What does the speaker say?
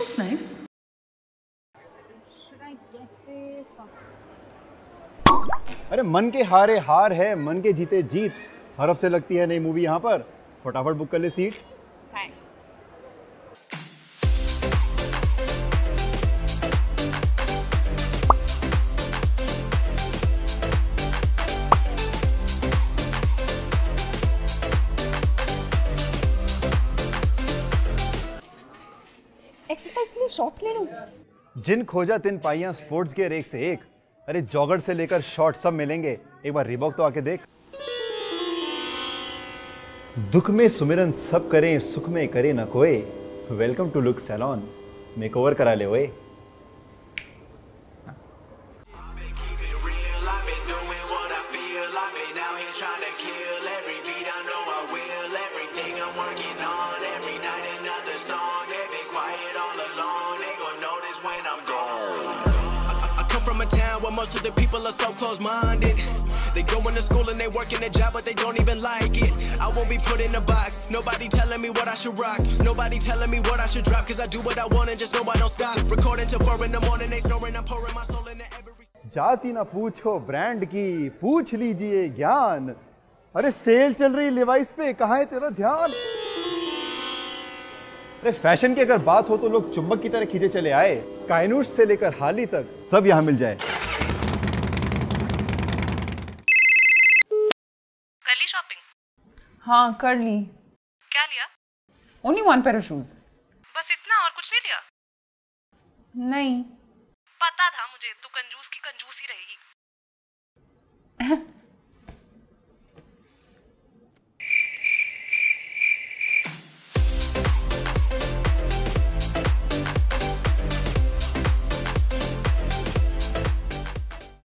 Looks nice. Should I get this? अरे मन के हारे हार है मन के जीते जीत हर हफ़्ते लगती है नई मूवी यहाँ पर फटाफट बुक कर ले सीट Thanks. एक्सरसाइज के लिए शॉर्ट्स ले लूँ जिन खोजा तिन पाइयाँ स्पोर्ट्स गियर एक से एक। अरे जॉगर से लेकर शॉर्ट सब मिलेंगे। एक बार रिबॉक तो आके देख। दुख में सुमिरन सब करें, सुख में करे ना कोई welcome to look salon makeover करा ले ओए। from a town where most of the people are so close-minded. They go into school and they work in a job, but they don't even like it. I won't be put in a box. Nobody telling me what I should rock. Nobody telling me what I should drop. Cause I do what I want and just know I don't stop. Recording till four in the morning, they snoring. I'm pouring my soul into every. जाति ना पूछो brand की पूछ लीजिए ज्ञान अरे cell चल रही लिवाइस पे कहाँ है तेरा ध्यान अरे फ़ैशन की अगर बात हो तो लोग चुंबक की तरह खींचे चले आए। काइनूस से लेकर हाली तक सब यहाँ मिल जाए। कर ली शॉपिंग? हाँ कर ली। क्या लिया? Only one pair of shoes बस इतना और कुछ नहीं लिया? नहीं। पता था मुझे तू कंजूस की कंजूस ही रहेगी।